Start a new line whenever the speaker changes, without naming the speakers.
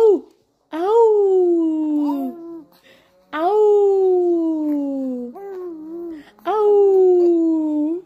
Ow! Ow! Ow! Ow!